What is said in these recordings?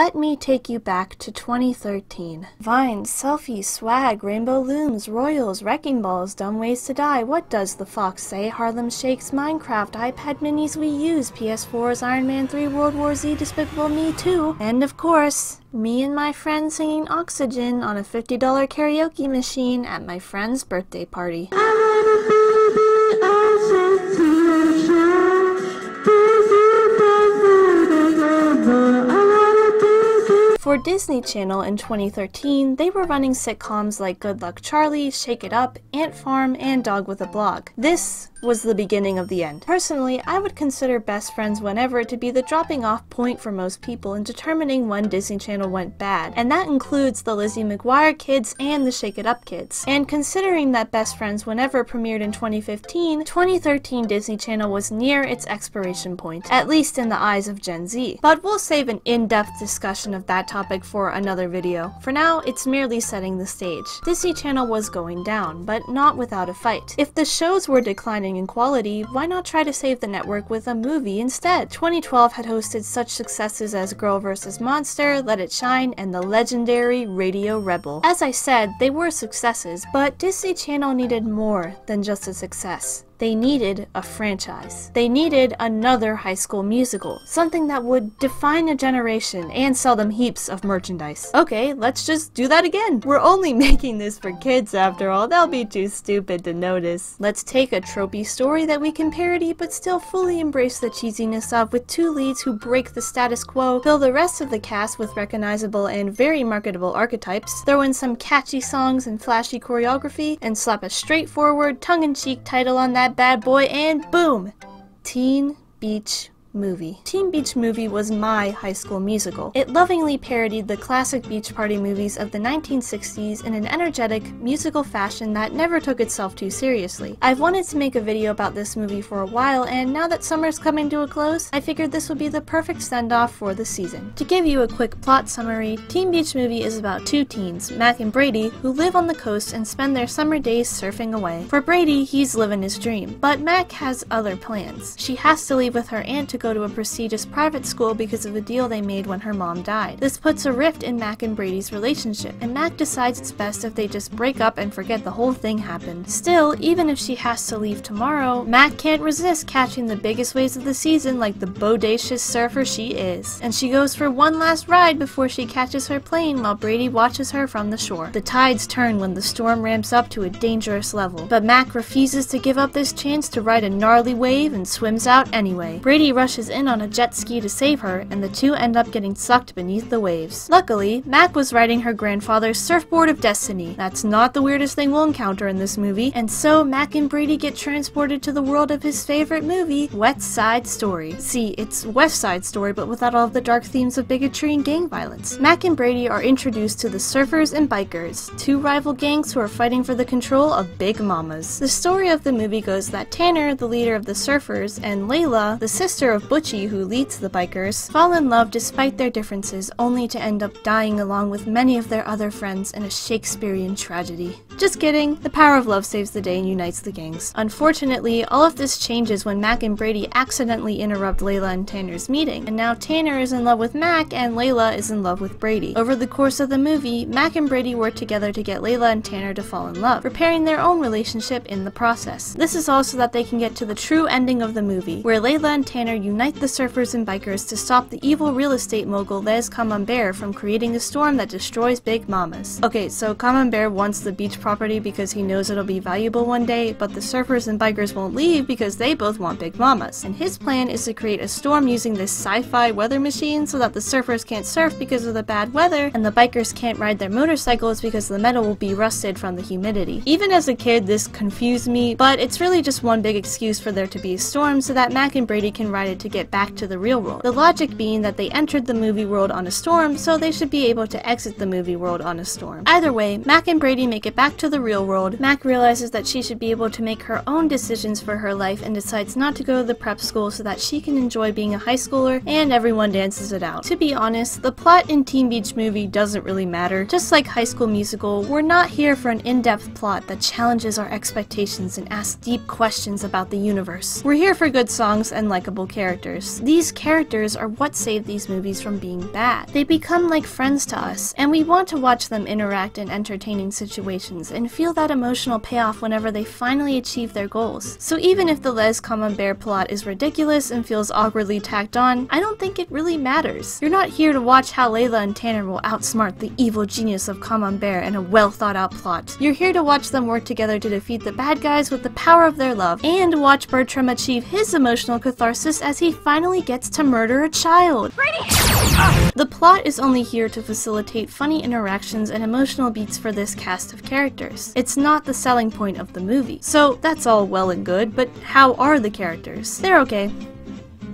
Let me take you back to 2013. Vines, selfies, swag, rainbow looms, royals, wrecking balls, dumb ways to die. What does the fox say? Harlem Shakes, Minecraft, iPad minis we use, PS4s, Iron Man 3, World War Z, Despicable Me 2. And of course, me and my friend singing Oxygen on a $50 karaoke machine at my friend's birthday party. For Disney Channel in 2013, they were running sitcoms like Good Luck Charlie, Shake It Up, Ant Farm, and Dog with a Blog. This was the beginning of the end. Personally, I would consider Best Friends Whenever to be the dropping off point for most people in determining when Disney Channel went bad, and that includes the Lizzie McGuire kids and the Shake It Up kids. And considering that Best Friends Whenever premiered in 2015, 2013 Disney Channel was near its expiration point, at least in the eyes of Gen Z. But we'll save an in-depth discussion of that topic for another video. For now, it's merely setting the stage. Disney Channel was going down, but not without a fight. If the shows were declining in quality, why not try to save the network with a movie instead? 2012 had hosted such successes as Girl vs. Monster, Let It Shine, and the legendary Radio Rebel. As I said, they were successes, but Disney Channel needed more than just a success. They needed a franchise. They needed another high school musical, something that would define a generation and sell them heaps of merchandise. Okay, let's just do that again. We're only making this for kids after all, they'll be too stupid to notice. Let's take a tropey story that we can parody but still fully embrace the cheesiness of with two leads who break the status quo, fill the rest of the cast with recognizable and very marketable archetypes, throw in some catchy songs and flashy choreography, and slap a straightforward, tongue-in-cheek title on that bad boy, and boom! Teen Beach movie. Teen Beach Movie was my high school musical. It lovingly parodied the classic beach party movies of the 1960s in an energetic, musical fashion that never took itself too seriously. I've wanted to make a video about this movie for a while, and now that summer's coming to a close, I figured this would be the perfect send-off for the season. To give you a quick plot summary, Teen Beach Movie is about two teens, Mack and Brady, who live on the coast and spend their summer days surfing away. For Brady, he's living his dream, but Mack has other plans. She has to leave with her aunt to go to a prestigious private school because of a deal they made when her mom died. This puts a rift in Mack and Brady's relationship, and Mack decides it's best if they just break up and forget the whole thing happened. Still, even if she has to leave tomorrow, Mack can't resist catching the biggest waves of the season like the bodacious surfer she is. And she goes for one last ride before she catches her plane while Brady watches her from the shore. The tides turn when the storm ramps up to a dangerous level, but Mack refuses to give up this chance to ride a gnarly wave and swims out anyway. Brady rushes in on a jet ski to save her, and the two end up getting sucked beneath the waves. Luckily, Mack was riding her grandfather's surfboard of destiny. That's not the weirdest thing we'll encounter in this movie, and so Mack and Brady get transported to the world of his favorite movie, Wet Side Story. See, it's West Side Story, but without all of the dark themes of bigotry and gang violence. Mack and Brady are introduced to the Surfers and Bikers, two rival gangs who are fighting for the control of Big Mamas. The story of the movie goes that Tanner, the leader of the Surfers, and Lela, the sister of Butchie who leads the bikers, fall in love despite their differences, only to end up dying along with many of their other friends in a Shakespearean tragedy. Just kidding, the power of love saves the day and unites the gangs. Unfortunately, all of this changes when Mack and Brady accidentally interrupt Lela and Tanner's meeting, and now Tanner is in love with Mack and Lela is in love with Brady. Over the course of the movie, Mack and Brady work together to get Lela and Tanner to fall in love, repairing their own relationship in the process. This is also so that they can get to the true ending of the movie, where Lela and Tanner unite the surfers and bikers to stop the evil real estate mogul Les Camembert from creating a storm that destroys Big Mamas. Okay, so Camembert wants the beach property because he knows it'll be valuable one day, but the surfers and bikers won't leave because they both want Big Mamas. And his plan is to create a storm using this sci-fi weather machine so that the surfers can't surf because of the bad weather, and the bikers can't ride their motorcycles because the metal will be rusted from the humidity. Even as a kid, this confused me, but it's really just one big excuse for there to be a storm so that Mack and Brady can ride it to get back to the real world. The logic being that they entered the movie world on a storm, so they should be able to exit the movie world on a storm. Either way, Mack and Brady make it back to the real world. Mack realizes that she should be able to make her own decisions for her life and decides not to go to the prep school so that she can enjoy being a high schooler and everyone dances it out. To be honest, the plot in Teen Beach Movie doesn't really matter. Just like High School Musical, we're not here for an in-depth plot that challenges our expectations and asks deep questions about the universe. We're here for good songs and likable characters characters. These characters are what save these movies from being bad. They become like friends to us, and we want to watch them interact in entertaining situations and feel that emotional payoff whenever they finally achieve their goals. So even if the Les Camembert plot is ridiculous and feels awkwardly tacked on, I don't think it really matters. You're not here to watch how Lela and Tanner will outsmart the evil genius of Camembert in a well thought out plot. You're here to watch them work together to defeat the bad guys with the power of their love, and watch Bertram achieve his emotional catharsis as he finally gets to murder a child. The plot is only here to facilitate funny interactions and emotional beats for this cast of characters. It's not the selling point of the movie. So that's all well and good, but how are the characters? They're okay.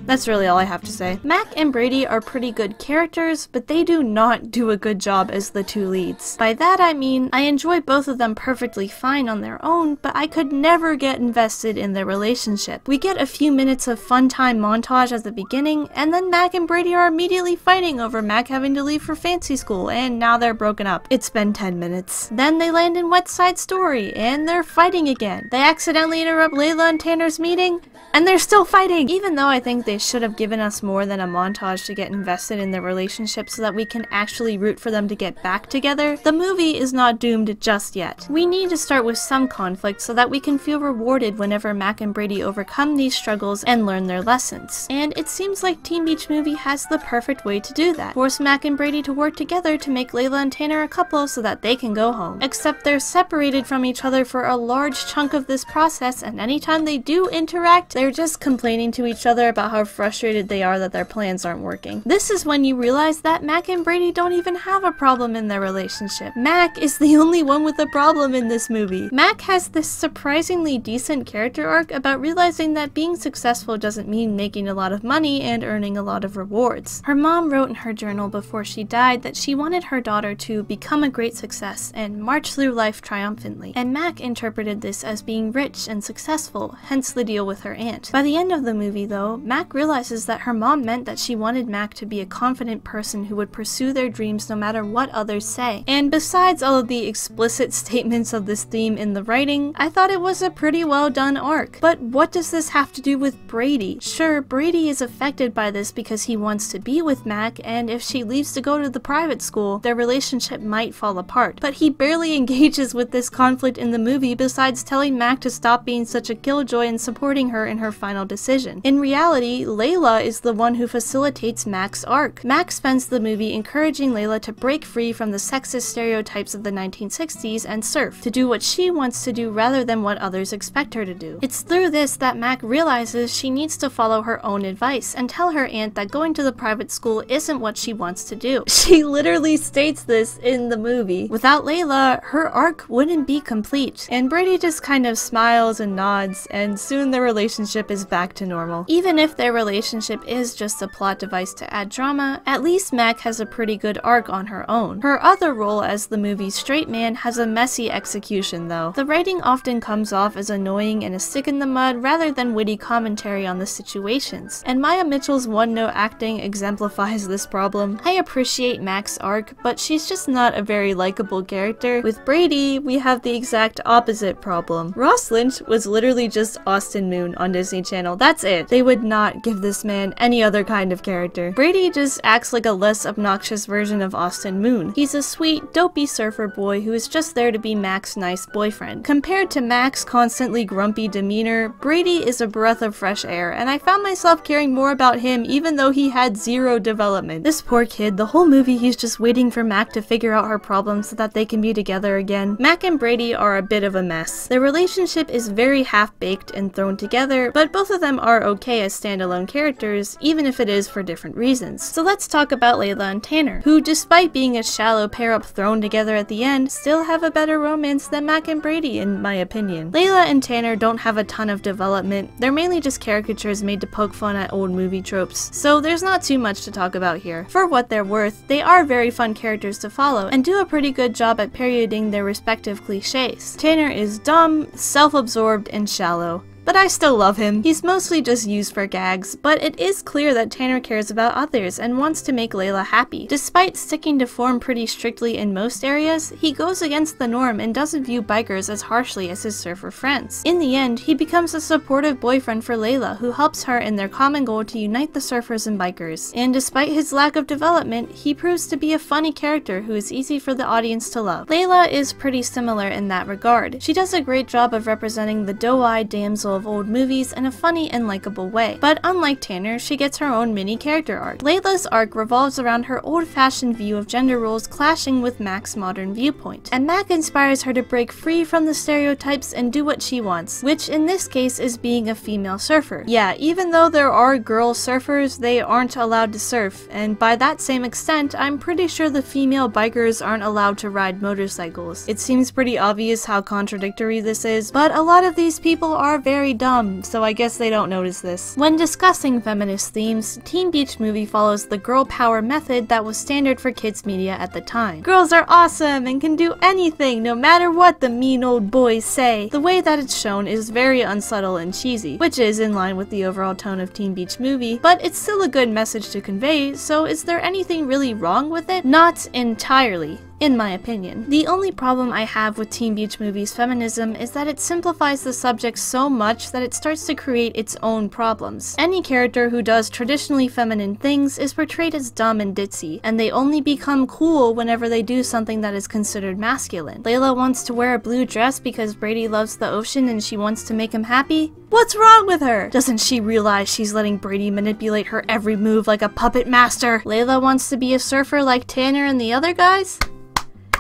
That's really all I have to say. Mack and Brady are pretty good characters, but they do not do a good job as the two leads. By that I mean, I enjoy both of them perfectly fine on their own, but I could never get invested in their relationship. We get a few minutes of fun time montage at the beginning, and then Mack and Brady are immediately fighting over Mack having to leave for fancy school, and now they're broken up. It's been 10 minutes. Then they land in West Side Story, and they're fighting again. They accidentally interrupt Lela and Tanner's meeting, and they're still fighting! Even though I think they should have given us more than a montage to get invested in their relationship so that we can actually root for them to get back together, the movie is not doomed just yet. We need to start with some conflict so that we can feel rewarded whenever Mack and Brady overcome these struggles and learn their lessons. And it seems like Teen Beach Movie has the perfect way to do that. Force Mack and Brady to work together to make Lela and Tanner a couple so that they can go home. Except they're separated from each other for a large chunk of this process and anytime they do interact, they're just complaining to each other about how frustrated they are that their plans aren't working. This is when you realize that Mack and Brady don't even have a problem in their relationship. Mack is the only one with a problem in this movie. Mack has this surprisingly decent character arc about realizing that being successful doesn't mean making a lot of money and earning a lot of rewards. Her mom wrote in her journal before she died that she wanted her daughter to become a great success and march through life triumphantly. And Mack interpreted this as being rich and successful, hence the deal with her aunt. By the end of the movie though, Mack realizes that her mom meant that she wanted Mack to be a confident person who would pursue their dreams no matter what others say. And besides all of the explicit statements of this theme in the writing, I thought it was a pretty well done arc. But what does this have to do with Brady? Sure, Brady is affected by this because he wants to be with Mack, and if she leaves to go to the private school, their relationship might fall apart. But he barely engages with this conflict in the movie besides telling Mack to stop being such a killjoy and supporting her in her final decision. In reality, Lela is the one who facilitates Mack's arc. Mack spends the movie encouraging Lela to break free from the sexist stereotypes of the 1960s and surf, to do what she wants to do rather than what others expect her to do. It's through this that Mack realizes she needs to follow her own advice and tell her aunt that going to the private school isn't what she wants to do. She literally states this in the movie. Without Lela, her arc wouldn't be complete. And Brady just kind of smiles and nods, and soon their relationship is back to normal. Even if their relationship is just a plot device to add drama, at least Mack has a pretty good arc on her own. Her other role as the movie's straight man has a messy execution though. The writing often comes off as annoying and a stick in the mud rather than witty commentary on the situations. And Maia Mitchell's one-note acting exemplifies this problem. I appreciate Mack's arc, but she's just not a very likable character. With Brady, we have the exact opposite problem. Ross Lynch was literally just Austin Moon on Disney Channel. That's it. They would not give this man any other kind of character. Brady just acts like a less obnoxious version of Austin Moon. He's a sweet, dopey surfer boy who is just there to be Mack's nice boyfriend. Compared to Mack's constantly grumpy demeanor, Brady is a breath of fresh air, and I found myself caring more about him even though he had zero development. This poor kid, the whole movie he's just waiting for Mack to figure out her problems so that they can be together again. Mack and Brady are a bit of a mess. Their relationship is very half-baked and thrown together, but both of them are okay as standalone characters, even if it is for different reasons. So let's talk about Lela and Tanner, who despite being a shallow pair-up thrown together at the end, still have a better romance than Mack and Brady in my opinion. Lela and Tanner don't have a ton of development, they're mainly just caricatures made to poke fun at old movie tropes, so there's not too much to talk about here. For what they're worth, they are very fun characters to follow, and do a pretty good job at parodying their respective cliches. Tanner is dumb, self-absorbed, and shallow. But I still love him. He's mostly just used for gags, but it is clear that Tanner cares about others and wants to make Lela happy. Despite sticking to form pretty strictly in most areas, he goes against the norm and doesn't view bikers as harshly as his surfer friends. In the end, he becomes a supportive boyfriend for Lela who helps her in their common goal to unite the surfers and bikers. And despite his lack of development, he proves to be a funny character who is easy for the audience to love. Lela is pretty similar in that regard. She does a great job of representing the doe-eyed damsel of old movies in a funny and likable way. But unlike Tanner, she gets her own mini character arc. Lela's arc revolves around her old-fashioned view of gender roles clashing with Mack's modern viewpoint. And Mack inspires her to break free from the stereotypes and do what she wants, which in this case is being a female surfer. Yeah, even though there are girl surfers, they aren't allowed to surf, and by that same extent, I'm pretty sure the female bikers aren't allowed to ride motorcycles. It seems pretty obvious how contradictory this is, but a lot of these people are very dumb, so I guess they don't notice this. When discussing feminist themes, Teen Beach Movie follows the girl power method that was standard for kids media at the time. Girls are awesome and can do anything no matter what the mean old boys say. The way that it's shown is very unsubtle and cheesy, which is in line with the overall tone of Teen Beach Movie, but it's still a good message to convey, so is there anything really wrong with it? Not entirely in my opinion. The only problem I have with Teen Beach Movie's feminism is that it simplifies the subject so much that it starts to create its own problems. Any character who does traditionally feminine things is portrayed as dumb and ditzy, and they only become cool whenever they do something that is considered masculine. Lela wants to wear a blue dress because Brady loves the ocean and she wants to make him happy? What's wrong with her? Doesn't she realize she's letting Brady manipulate her every move like a puppet master? Lela wants to be a surfer like Tanner and the other guys?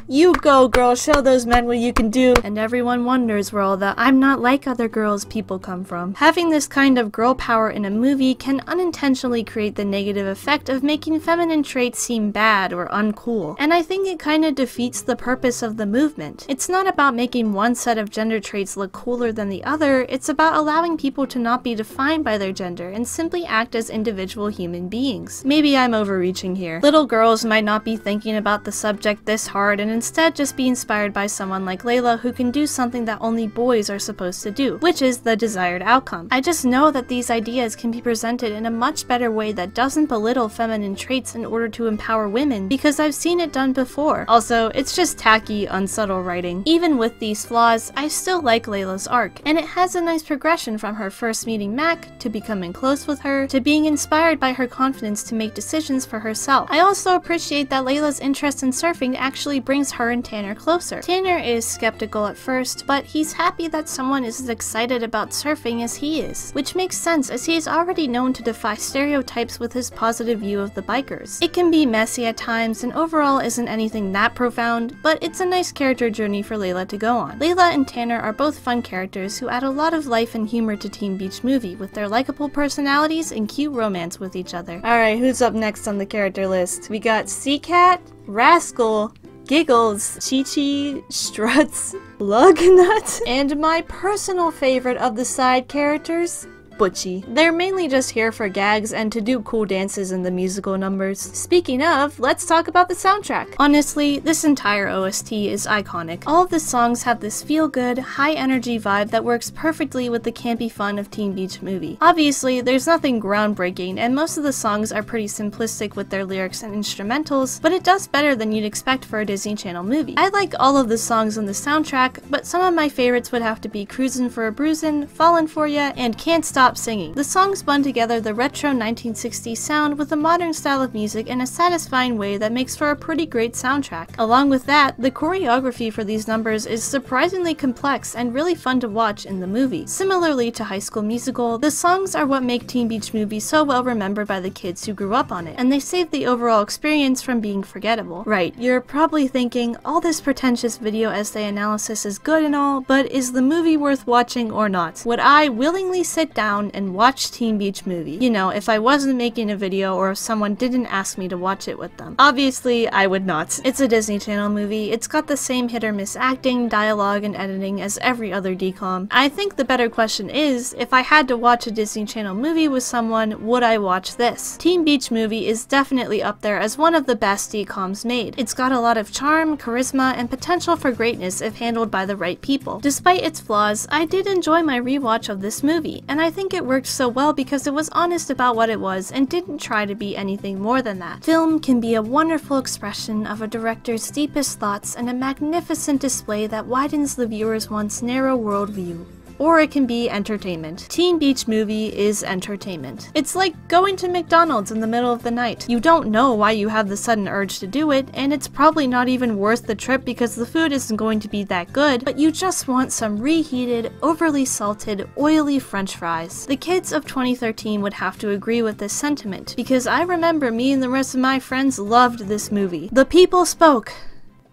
You go, girl, show those men what you can do. And everyone wonders where all the I'm not like other girls people come from. Having this kind of girl power in a movie can unintentionally create the negative effect of making feminine traits seem bad or uncool. And I think it kinda defeats the purpose of the movement. It's not about making one set of gender traits look cooler than the other, it's about allowing people to not be defined by their gender and simply act as individual human beings. Maybe I'm overreaching here. Little girls might not be thinking about the subject this hard and instead just be inspired by someone like Lela who can do something that only boys are supposed to do, which is the desired outcome. I just know that these ideas can be presented in a much better way that doesn't belittle feminine traits in order to empower women, because I've seen it done before. Also, it's just tacky, unsubtle writing. Even with these flaws, I still like Lela's arc, and it has a nice progression from her first meeting Mack, to becoming close with her, to being inspired by her confidence to make decisions for herself. I also appreciate that Lela's interest in surfing actually brings brings her and Tanner closer. Tanner is skeptical at first, but he's happy that someone is as excited about surfing as he is, which makes sense as he is already known to defy stereotypes with his positive view of the bikers. It can be messy at times and overall isn't anything that profound, but it's a nice character journey for Lela to go on. Lela and Tanner are both fun characters who add a lot of life and humor to Teen Beach Movie with their likable personalities and cute romance with each other. Alright, who's up next on the character list? We got Sea Cat, Rascal, Giggles, Chi Chi, Struts, Lugnut, and my personal favorite of the side characters, Butchie. They're mainly just here for gags and to do cool dances in the musical numbers. Speaking of, let's talk about the soundtrack. Honestly, this entire OST is iconic. All of the songs have this feel-good, high-energy vibe that works perfectly with the campy fun of Teen Beach Movie. Obviously, there's nothing groundbreaking, and most of the songs are pretty simplistic with their lyrics and instrumentals, but it does better than you'd expect for a Disney Channel movie. I like all of the songs on the soundtrack, but some of my favorites would have to be Cruisin' for a Bruisin', Fallin' for Ya, and Can't Stop stop singing. The songs blend together the retro 1960s sound with a modern style of music in a satisfying way that makes for a pretty great soundtrack. Along with that, the choreography for these numbers is surprisingly complex and really fun to watch in the movie. Similarly to High School Musical, the songs are what make Teen Beach Movie so well remembered by the kids who grew up on it, and they save the overall experience from being forgettable. Right, you're probably thinking, all this pretentious video essay analysis is good and all, but is the movie worth watching or not? Would I willingly sit down and watch Teen Beach Movie. You know, if I wasn't making a video or if someone didn't ask me to watch it with them. Obviously, I would not. It's a Disney Channel movie. It's got the same hit or miss acting, dialogue, and editing as every other DCOM. I think the better question is, if I had to watch a Disney Channel movie with someone, would I watch this? Teen Beach Movie is definitely up there as one of the best DCOMs made. It's got a lot of charm, charisma, and potential for greatness if handled by the right people. Despite its flaws, I did enjoy my rewatch of this movie, and I think it worked so well because it was honest about what it was and didn't try to be anything more than that. Film can be a wonderful expression of a director's deepest thoughts and a magnificent display that widens the viewer's once narrow worldview or it can be entertainment. Teen Beach Movie is entertainment. It's like going to McDonald's in the middle of the night. You don't know why you have the sudden urge to do it, and it's probably not even worth the trip because the food isn't going to be that good, but you just want some reheated, overly salted, oily french fries. The kids of 2013 would have to agree with this sentiment, because I remember me and the rest of my friends loved this movie. The people spoke,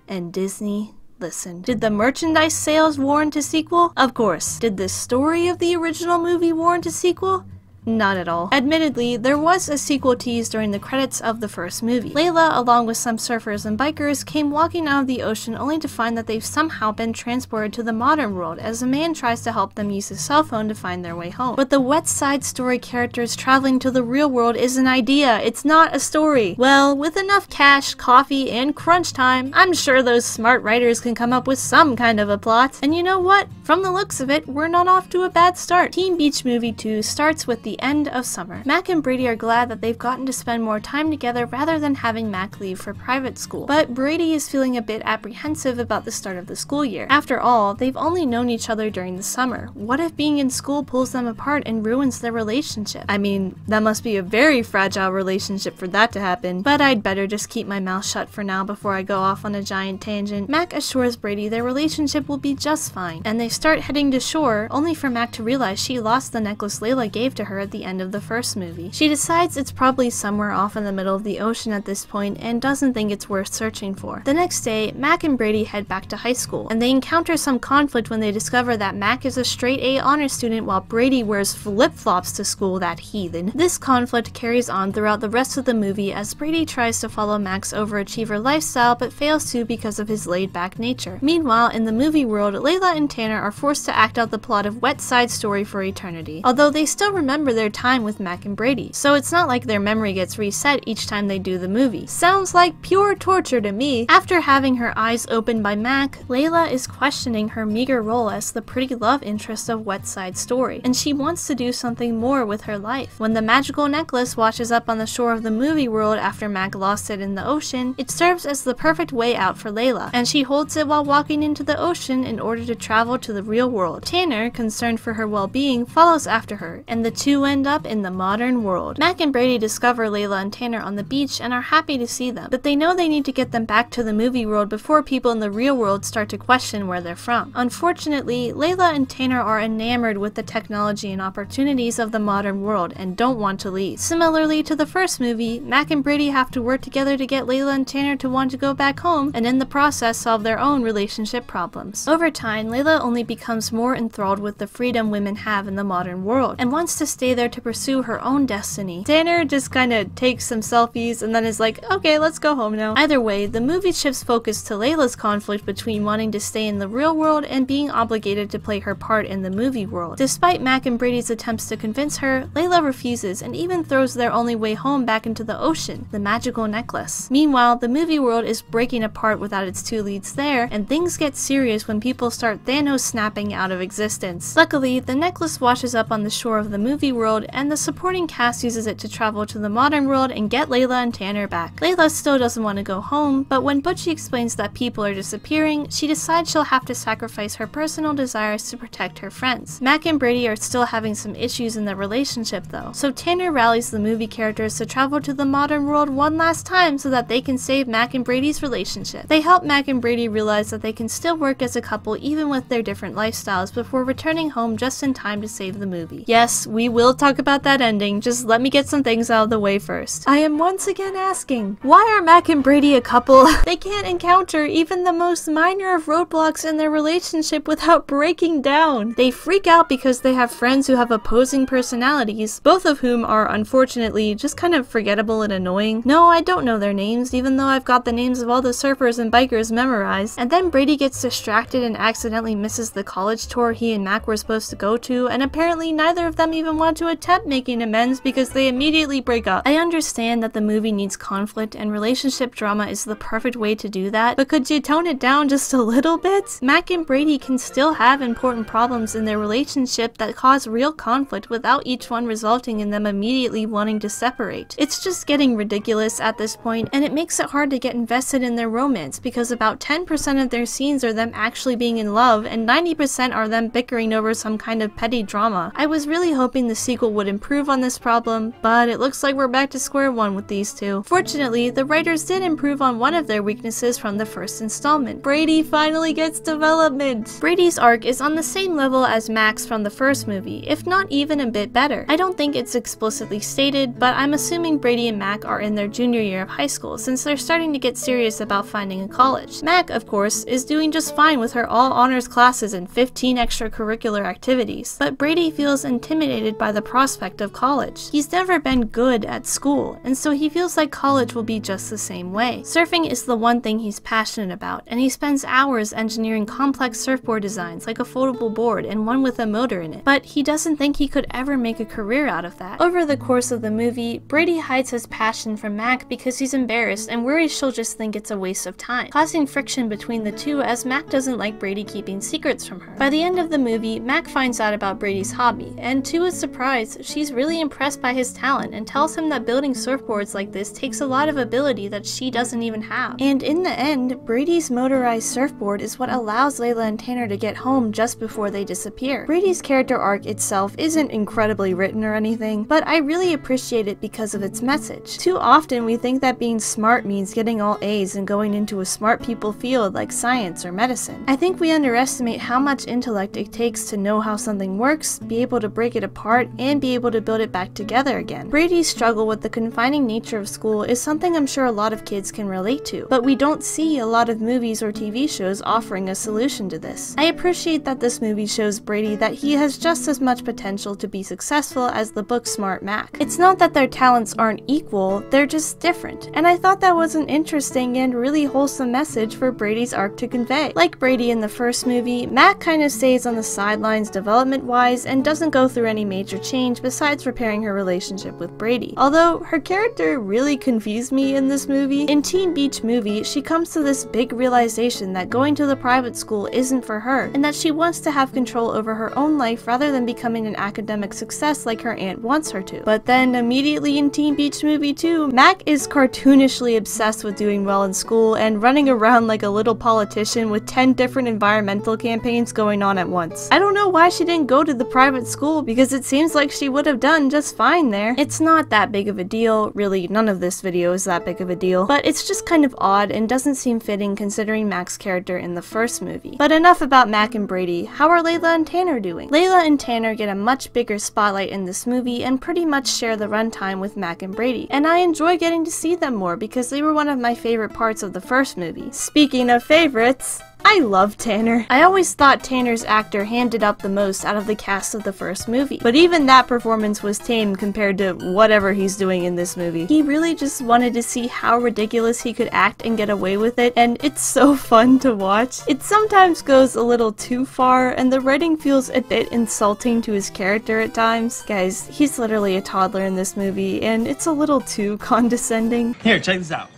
and Disney Listen, did the merchandise sales warrant a sequel? Of course. Did the story of the original movie warrant a sequel? Not at all. Admittedly, there was a sequel tease during the credits of the first movie. Lela, along with some surfers and bikers, came walking out of the ocean only to find that they've somehow been transported to the modern world as a man tries to help them use his cell phone to find their way home. But the Wet Side Story characters traveling to the real world is an idea, it's not a story. Well, with enough cash, coffee, and crunch time, I'm sure those smart writers can come up with some kind of a plot. And you know what? From the looks of it, we're not off to a bad start. Teen Beach Movie 2 starts with the the end of summer. Mack and Brady are glad that they've gotten to spend more time together rather than having Mack leave for private school. But Brady is feeling a bit apprehensive about the start of the school year. After all, they've only known each other during the summer. What if being in school pulls them apart and ruins their relationship? I mean, that must be a very fragile relationship for that to happen, but I'd better just keep my mouth shut for now before I go off on a giant tangent. Mack assures Brady their relationship will be just fine, and they start heading to shore, only for Mack to realize she lost the necklace Lela gave to her at the end of the first movie. She decides it's probably somewhere off in the middle of the ocean at this point and doesn't think it's worth searching for. The next day, Mack and Brady head back to high school, and they encounter some conflict when they discover that Mack is a straight A honor student while Brady wears flip-flops to school, that heathen. This conflict carries on throughout the rest of the movie as Brady tries to follow Mack's overachiever lifestyle but fails to because of his laid-back nature. Meanwhile, in the movie world, Lela and Tanner are forced to act out the plot of Wet Side Story for eternity. Although they still remember their time with Mack and Brady, so it's not like their memory gets reset each time they do the movie. Sounds like pure torture to me. After having her eyes opened by Mack, Lela is questioning her meager role as the pretty love interest of Wet Side Story, and she wants to do something more with her life. When the magical necklace washes up on the shore of the movie world after Mack lost it in the ocean, it serves as the perfect way out for Lela, and she holds it while walking into the ocean in order to travel to the real world. Tanner, concerned for her well-being, follows after her, and the two end up in the modern world. Mack and Brady discover Lela and Tanner on the beach and are happy to see them, but they know they need to get them back to the movie world before people in the real world start to question where they're from. Unfortunately, Lela and Tanner are enamored with the technology and opportunities of the modern world and don't want to leave. Similarly to the first movie, Mack and Brady have to work together to get Lela and Tanner to want to go back home and in the process solve their own relationship problems. Over time, Lela only becomes more enthralled with the freedom women have in the modern world and wants to stay there to pursue her own destiny. Tanner just kinda takes some selfies and then is like, okay, let's go home now. Either way, the movie shifts focus to Lela's conflict between wanting to stay in the real world and being obligated to play her part in the movie world. Despite Mack and Brady's attempts to convince her, Lela refuses and even throws their only way home back into the ocean, the magical necklace. Meanwhile, the movie world is breaking apart without its two leads there, and things get serious when people start Thanos snapping out of existence. Luckily, the necklace washes up on the shore of the movie world and and the supporting cast uses it to travel to the modern world and get Lela and Tanner back. Lela still doesn't want to go home, but when Butchie explains that people are disappearing, she decides she'll have to sacrifice her personal desires to protect her friends. Mack and Brady are still having some issues in their relationship though, so Tanner rallies the movie characters to travel to the modern world one last time so that they can save Mack and Brady's relationship. They help Mack and Brady realize that they can still work as a couple even with their different lifestyles before returning home just in time to save the movie. Yes, we will will talk about that ending, just let me get some things out of the way first. I am once again asking, why are Mack and Brady a couple? they can't encounter even the most minor of roadblocks in their relationship without breaking down. They freak out because they have friends who have opposing personalities, both of whom are unfortunately just kind of forgettable and annoying. No, I don't know their names, even though I've got the names of all the surfers and bikers memorized. And then Brady gets distracted and accidentally misses the college tour he and Mack were supposed to go to, and apparently neither of them even want to attempt making amends because they immediately break up. I understand that the movie needs conflict and relationship drama is the perfect way to do that, but could you tone it down just a little bit? Mack and Brady can still have important problems in their relationship that cause real conflict without each one resulting in them immediately wanting to separate. It's just getting ridiculous at this point, and it makes it hard to get invested in their romance because about 10% of their scenes are them actually being in love and 90% are them bickering over some kind of petty drama. I was really hoping the sequel would improve on this problem, but it looks like we're back to square one with these two. Fortunately, the writers did improve on one of their weaknesses from the first installment. Brady finally gets development! Brady's arc is on the same level as Mack's from the first movie, if not even a bit better. I don't think it's explicitly stated, but I'm assuming Brady and Mack are in their junior year of high school since they're starting to get serious about finding a college. Mack, of course, is doing just fine with her all honors classes and 15 extracurricular activities, but Brady feels intimidated by the prospect of college. He's never been good at school, and so he feels like college will be just the same way. Surfing is the one thing he's passionate about, and he spends hours engineering complex surfboard designs like a foldable board and one with a motor in it, but he doesn't think he could ever make a career out of that. Over the course of the movie, Brady hides his passion from Mack because he's embarrassed and worries she'll just think it's a waste of time, causing friction between the two as Mack doesn't like Brady keeping secrets from her. By the end of the movie, Mack finds out about Brady's hobby, and to his surprise, she's really impressed by his talent and tells him that building surfboards like this takes a lot of ability that she doesn't even have. And in the end, Brady's motorized surfboard is what allows Lela and Tanner to get home just before they disappear. Brady's character arc itself isn't incredibly written or anything, but I really appreciate it because of its message. Too often we think that being smart means getting all A's and going into a smart people field like science or medicine. I think we underestimate how much intellect it takes to know how something works, be able to break it apart, and be able to build it back together again. Brady's struggle with the confining nature of school is something I'm sure a lot of kids can relate to, but we don't see a lot of movies or TV shows offering a solution to this. I appreciate that this movie shows Brady that he has just as much potential to be successful as the book Smart Mack. It's not that their talents aren't equal, they're just different, and I thought that was an interesting and really wholesome message for Brady's arc to convey. Like Brady in the first movie, Mack kind of stays on the sidelines development-wise and doesn't go through any major change besides repairing her relationship with Brady. Although, her character really confused me in this movie. In Teen Beach Movie, she comes to this big realization that going to the private school isn't for her, and that she wants to have control over her own life rather than becoming an academic success like her aunt wants her to. But then immediately in Teen Beach Movie 2, Mack is cartoonishly obsessed with doing well in school and running around like a little politician with 10 different environmental campaigns going on at once. I don't know why she didn't go to the private school because it seems like she would have done just fine there. It's not that big of a deal, really none of this video is that big of a deal, but it's just kind of odd and doesn't seem fitting considering Mack's character in the first movie. But enough about Mack and Brady, how are Lela and Tanner doing? Lela and Tanner get a much bigger spotlight in this movie and pretty much share the runtime with Mack and Brady, and I enjoy getting to see them more because they were one of my favorite parts of the first movie. Speaking of favorites, I love Tanner. I always thought Tanner's actor handed up the most out of the cast of the first movie, but even that performance was tame compared to whatever he's doing in this movie. He really just wanted to see how ridiculous he could act and get away with it, and it's so fun to watch. It sometimes goes a little too far, and the writing feels a bit insulting to his character at times. Guys, he's literally a toddler in this movie, and it's a little too condescending. Here, check this out.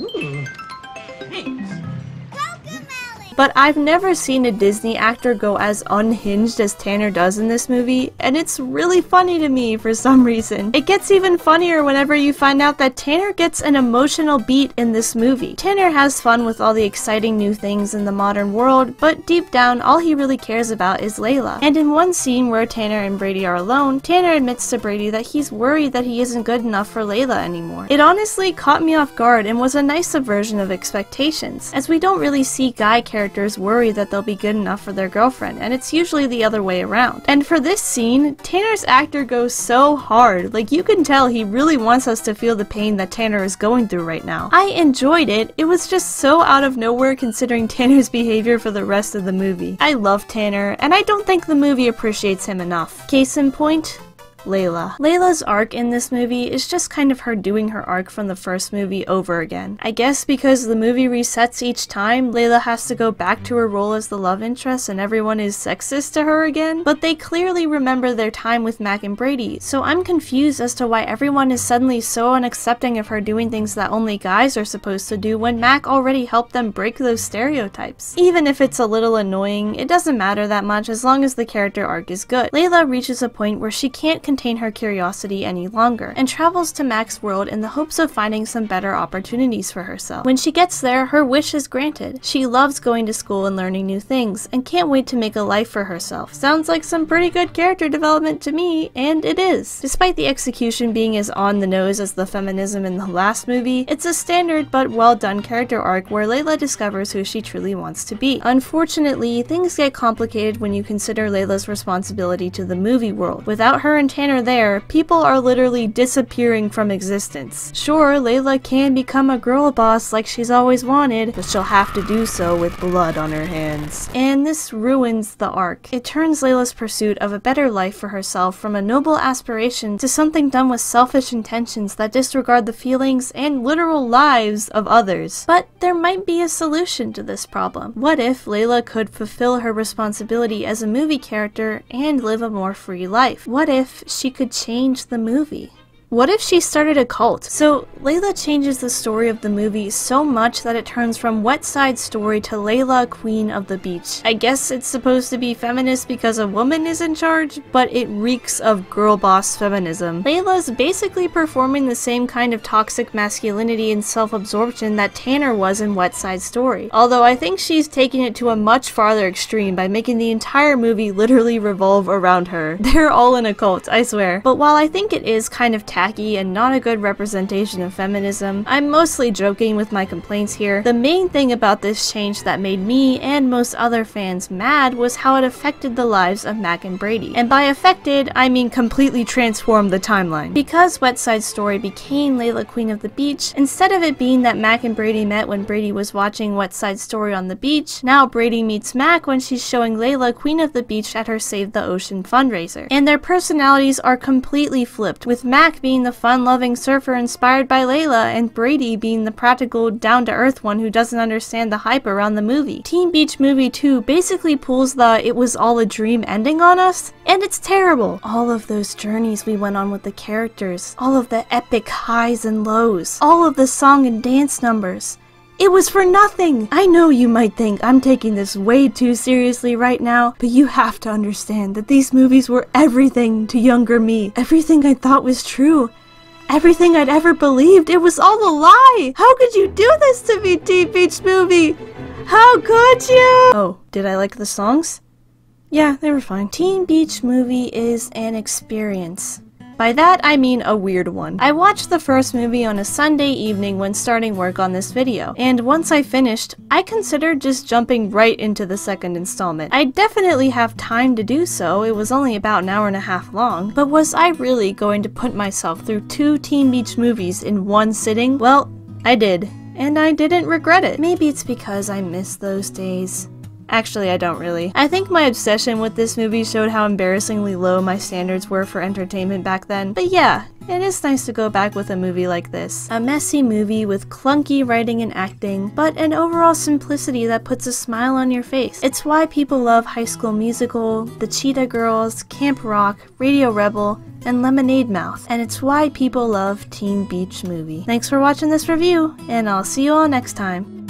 Ooh. Thanks. But I've never seen a Disney actor go as unhinged as Tanner does in this movie, and it's really funny to me for some reason. It gets even funnier whenever you find out that Tanner gets an emotional beat in this movie. Tanner has fun with all the exciting new things in the modern world, but deep down, all he really cares about is Lela. And in one scene where Tanner and Brady are alone, Tanner admits to Brady that he's worried that he isn't good enough for Lela anymore. It honestly caught me off guard and was a nice subversion of expectations, as we don't really see guy characters characters worry that they'll be good enough for their girlfriend, and it's usually the other way around. And for this scene, Tanner's actor goes so hard, like you can tell he really wants us to feel the pain that Tanner is going through right now. I enjoyed it, it was just so out of nowhere considering Tanner's behavior for the rest of the movie. I love Tanner, and I don't think the movie appreciates him enough. Case in point, Lela. Lela's arc in this movie is just kind of her doing her arc from the first movie over again. I guess because the movie resets each time, Lela has to go back to her role as the love interest and everyone is sexist to her again, but they clearly remember their time with Mack and Brady, so I'm confused as to why everyone is suddenly so unaccepting of her doing things that only guys are supposed to do when Mack already helped them break those stereotypes. Even if it's a little annoying, it doesn't matter that much as long as the character arc is good. Lela reaches a point where she can't contain her curiosity any longer, and travels to Mack's world in the hopes of finding some better opportunities for herself. When she gets there, her wish is granted. She loves going to school and learning new things, and can't wait to make a life for herself. Sounds like some pretty good character development to me, and it is. Despite the execution being as on the nose as the feminism in the last movie, it's a standard but well done character arc where Lela discovers who she truly wants to be. Unfortunately, things get complicated when you consider Lela's responsibility to the movie world. Without her and Tanner there, people are literally disappearing from existence. Sure, Lela can become a girl boss like she's always wanted, but she'll have to do so with blood on her hands. And this ruins the arc. It turns Lela's pursuit of a better life for herself from a noble aspiration to something done with selfish intentions that disregard the feelings and literal lives of others. But there might be a solution to this problem. What if Lela could fulfill her responsibility as a movie character and live a more free life? What if she could change the movie? What if she started a cult? So, Lela changes the story of the movie so much that it turns from Wet Side Story to Lela, Queen of the Beach. I guess it's supposed to be feminist because a woman is in charge, but it reeks of girl boss feminism. Lela's basically performing the same kind of toxic masculinity and self-absorption that Tanner was in Wet Side Story. Although I think she's taking it to a much farther extreme by making the entire movie literally revolve around her. They're all in a cult, I swear. But while I think it is kind of tacky and not a good representation of feminism. I'm mostly joking with my complaints here. The main thing about this change that made me and most other fans mad was how it affected the lives of Mack and Brady. And by affected, I mean completely transformed the timeline. Because Wet Side Story became Lela Queen of the Beach, instead of it being that Mack and Brady met when Brady was watching Wet Side Story on the beach, now Brady meets Mack when she's showing Lela Queen of the Beach at her Save the Ocean fundraiser. And their personalities are completely flipped, with Mack being the fun-loving surfer inspired by Lela, and Brady being the practical, down-to-earth one who doesn't understand the hype around the movie. Teen Beach Movie 2 basically pulls the it was all a dream ending on us, and it's terrible. All of those journeys we went on with the characters, all of the epic highs and lows, all of the song and dance numbers, it was for nothing! I know you might think I'm taking this way too seriously right now, but you have to understand that these movies were everything to younger me. Everything I thought was true. Everything I'd ever believed. It was all a lie! How could you do this to me, Teen Beach Movie? How could you? Oh, did I like the songs? Yeah, they were fine. Teen Beach Movie is an experience. By that, I mean a weird one. I watched the first movie on a Sunday evening when starting work on this video, and once I finished, I considered just jumping right into the second installment. I definitely have time to do so, it was only about an hour and a half long, but was I really going to put myself through two Teen Beach movies in one sitting? Well, I did, and I didn't regret it. Maybe it's because I miss those days. Actually, I don't really. I think my obsession with this movie showed how embarrassingly low my standards were for entertainment back then. But yeah, it is nice to go back with a movie like this. A messy movie with clunky writing and acting, but an overall simplicity that puts a smile on your face. It's why people love High School Musical, The Cheetah Girls, Camp Rock, Radio Rebel, and Lemonade Mouth, and it's why people love Teen Beach Movie. Thanks for watching this review, and I'll see you all next time.